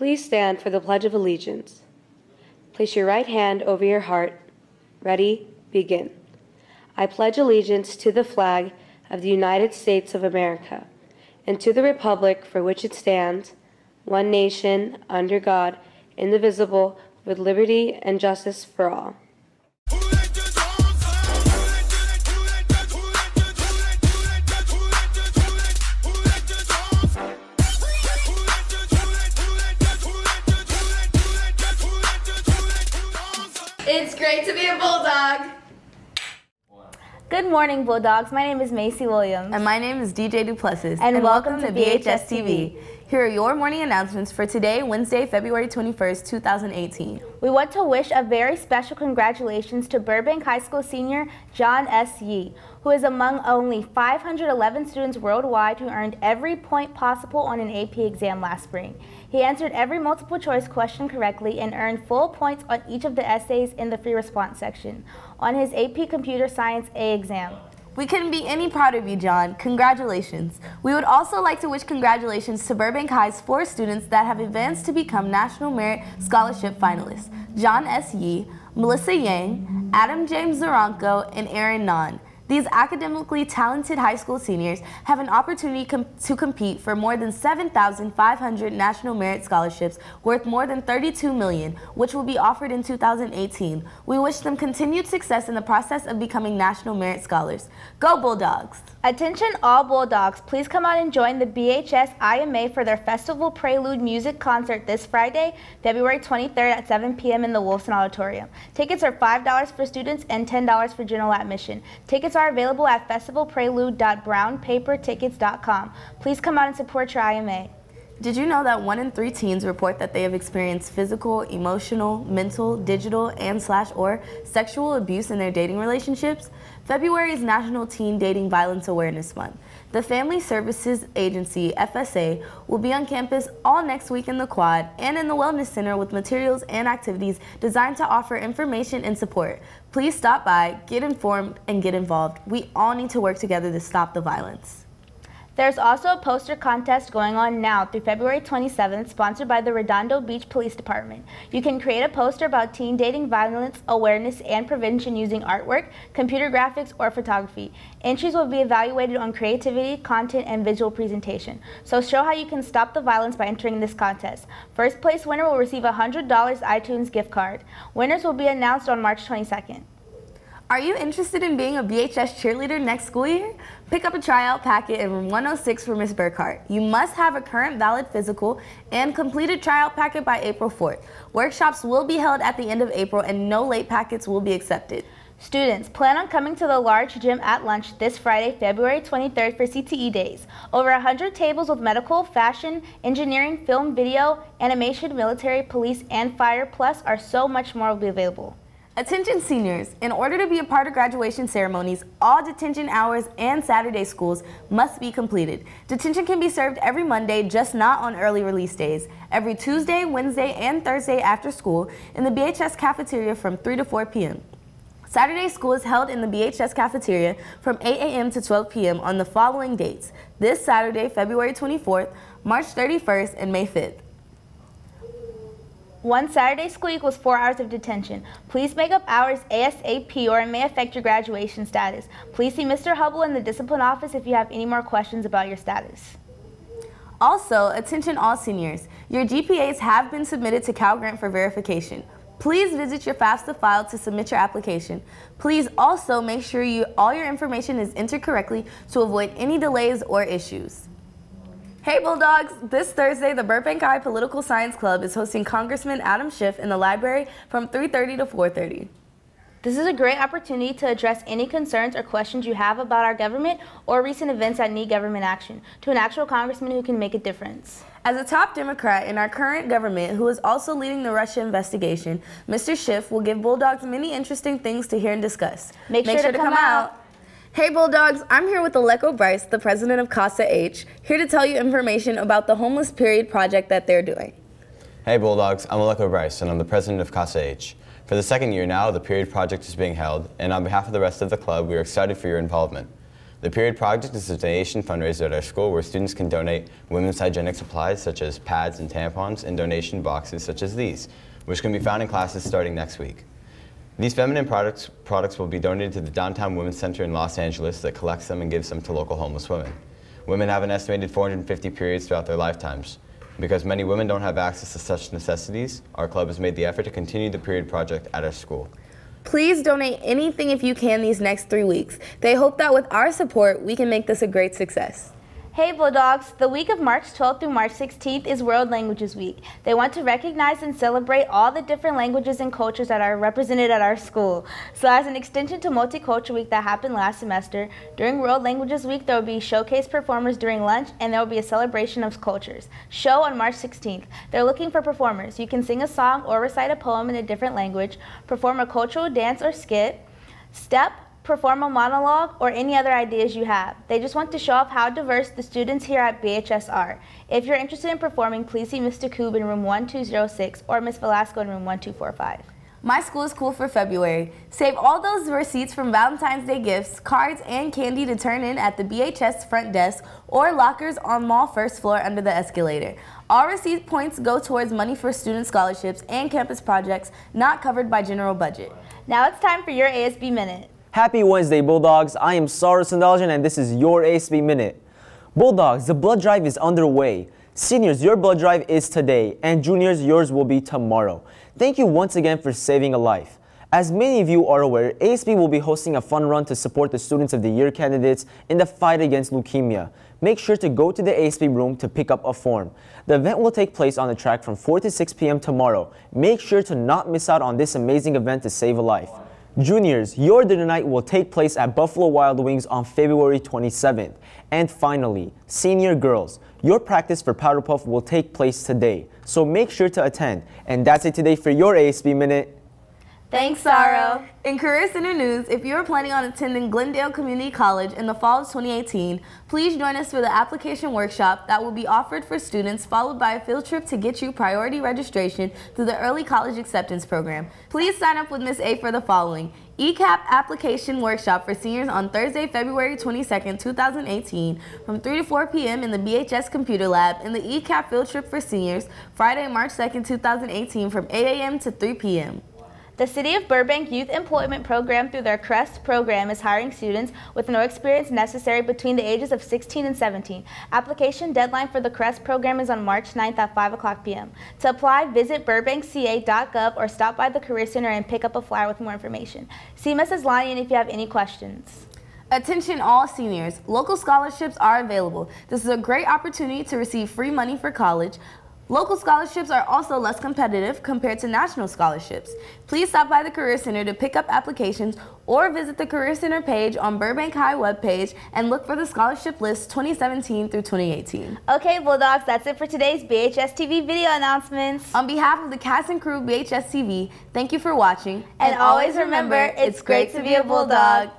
Please stand for the Pledge of Allegiance. Place your right hand over your heart. Ready? Begin. I pledge allegiance to the flag of the United States of America and to the republic for which it stands, one nation, under God, indivisible, with liberty and justice for all. It's great to be a Bulldog. Good morning, Bulldogs. My name is Macy Williams. And my name is DJ Duplessis. And, and welcome, welcome, to BHS TV. Here are your morning announcements for today, Wednesday, February 21st, 2018. We want to wish a very special congratulations to Burbank High School senior John S. Yee, who is among only 511 students worldwide who earned every point possible on an AP exam last spring. He answered every multiple choice question correctly and earned full points on each of the essays in the free response section on his AP Computer Science A exam. We couldn't be any prouder of you, John. Congratulations. We would also like to wish congratulations to Burbank High's four students that have advanced to become National Merit Scholarship finalists John S. Yee, Melissa Yang, Adam James Zaranko, and Aaron Nahn. These academically talented high school seniors have an opportunity com to compete for more than 7,500 National Merit Scholarships worth more than 32 million, which will be offered in 2018. We wish them continued success in the process of becoming National Merit Scholars. Go Bulldogs! Attention all Bulldogs, please come out and join the BHS IMA for their Festival Prelude music concert this Friday, February 23rd at 7 p.m. in the Wolfson Auditorium. Tickets are $5 for students and $10 for general admission. Tickets are available at festivalprelude.brownpapertickets.com. Please come out and support your IMA. Did you know that one in three teens report that they have experienced physical, emotional, mental, digital, and slash or sexual abuse in their dating relationships? February is National Teen Dating Violence Awareness Month. The Family Services Agency, FSA, will be on campus all next week in the Quad and in the Wellness Center with materials and activities designed to offer information and support. Please stop by, get informed, and get involved. We all need to work together to stop the violence. There's also a poster contest going on now through February 27th, sponsored by the Redondo Beach Police Department. You can create a poster about teen dating violence awareness and prevention using artwork, computer graphics, or photography. Entries will be evaluated on creativity, content, and visual presentation. So show how you can stop the violence by entering this contest. First place winner will receive a $100 iTunes gift card. Winners will be announced on March 22nd. Are you interested in being a BHS cheerleader next school year? Pick up a tryout packet in room 106 for Ms. Burkhart. You must have a current valid physical and completed tryout packet by April 4th. Workshops will be held at the end of April and no late packets will be accepted. Students, plan on coming to the large gym at lunch this Friday, February 23rd for CTE Days. Over 100 tables with medical, fashion, engineering, film, video, animation, military, police, and fire, plus are so much more will be available. Attention seniors, in order to be a part of graduation ceremonies, all detention hours and Saturday schools must be completed. Detention can be served every Monday, just not on early release days. Every Tuesday, Wednesday, and Thursday after school in the BHS cafeteria from 3 to 4 p.m. Saturday school is held in the BHS cafeteria from 8 a.m. to 12 p.m. on the following dates. This Saturday, February 24th, March 31st, and May 5th. One Saturday school equals four hours of detention. Please make up hours ASAP or it may affect your graduation status. Please see Mr. Hubble in the discipline office if you have any more questions about your status. Also, attention all seniors. Your GPAs have been submitted to Cal Grant for verification. Please visit your FAFSA file to submit your application. Please also make sure you, all your information is entered correctly to avoid any delays or issues. Hey Bulldogs! This Thursday, the Burbank High Political Science Club is hosting Congressman Adam Schiff in the library from 3.30 to 4.30. This is a great opportunity to address any concerns or questions you have about our government or recent events that need government action to an actual congressman who can make a difference. As a top Democrat in our current government who is also leading the Russia investigation, Mr. Schiff will give Bulldogs many interesting things to hear and discuss. Make, Make sure, sure, to, come, come out. out. Hey Bulldogs, I'm here with Aleko Bryce, the president of CASA H, here to tell you information about the Homeless Period project that they're doing. Hey Bulldogs, I'm Aleko Bryce and I'm the president of CASA H. For the second year now, the Period project is being held, and on behalf of the rest of the club, we are excited for your involvement. The Period Project is a donation fundraiser at our school where students can donate women's hygienic supplies such as pads and tampons in donation boxes such as these, which can be found in classes starting next week. These feminine products, products will be donated to the Downtown Women's Center in Los Angeles that collects them and gives them to local homeless women. Women have an estimated 450 periods throughout their lifetimes. Because many women don't have access to such necessities, our club has made the effort to continue the Period Project at our school. Please donate anything if you can these next three weeks. They hope that with our support, we can make this a great success. Hey Bulldogs, the week of March 12th through March 16th is World Languages Week. They want to recognize and celebrate all the different languages and cultures that are represented at our school. So as an extension to Multicultural Week that happened last semester, during World Languages Week there will be showcase performers during lunch and there will be a celebration of cultures. Show on March 16th. They're looking for performers. You can sing a song or recite a poem in a different language, perform a cultural dance or skit, step, perform a monologue, or any other ideas you have. They just want to show off how diverse the students here at BHS are. If you're interested in performing, please see Mr. Koob in room 1206 or Ms. Velasco in room 1245. My school is cool for February. Save all those receipts from Valentine's Day gifts, cards, and candy to turn in at the BHS front desk or lockers on mall first floor under the escalator. All receipt points go towards money for student scholarships and campus projects not covered by general budget. Now it's time for your ASB Minute. Happy Wednesday, Bulldogs. I am Sarah Sandaljan and this is your ASB Minute. Bulldogs, the blood drive is underway. Seniors, your blood drive is today, and juniors, yours will be tomorrow. Thank you once again for saving a life. As many of you are aware, ASB will be hosting a fun run to support the Students of the Year candidates in the fight against leukemia. Make sure to go to the ASB room to pick up a form. The event will take place on the track from 4 to 6 p.m. tomorrow. Make sure to not miss out on this amazing event to save a life. Juniors, your dinner night will take place at Buffalo Wild Wings on February 27th. And finally, senior girls, your practice for Powder Puff will take place today. So make sure to attend. And that's it today for your ASB Minute. Thanks, Saro. In Career Center News, if you are planning on attending Glendale Community College in the fall of 2018, please join us for the application workshop that will be offered for students, followed by a field trip to get you priority registration through the Early College Acceptance Program. Please sign up with Ms. A for the following. ECAP application workshop for seniors on Thursday, February 22, 2018 from 3 to 4 p.m. in the BHS Computer Lab and the ECAP field trip for seniors Friday, March 2, 2018 from 8 a.m. to 3 p.m. The City of Burbank Youth Employment Program through their CREST program is hiring students with no experience necessary between the ages of 16 and 17. Application deadline for the CREST program is on March 9th at 5 o'clock p.m. To apply, visit burbankca.gov or stop by the Career Center and pick up a flyer with more information. See Mrs. Lyon if you have any questions. Attention all seniors, local scholarships are available. This is a great opportunity to receive free money for college. Local scholarships are also less competitive compared to national scholarships. Please stop by the Career Center to pick up applications or visit the Career Center page on Burbank High webpage and look for the scholarship list 2017 through 2018. Okay, Bulldogs, that's it for today's BHS TV video announcements. On behalf of the cast and crew of BHS TV, thank you for watching. And always remember, it's great to be a Bulldog.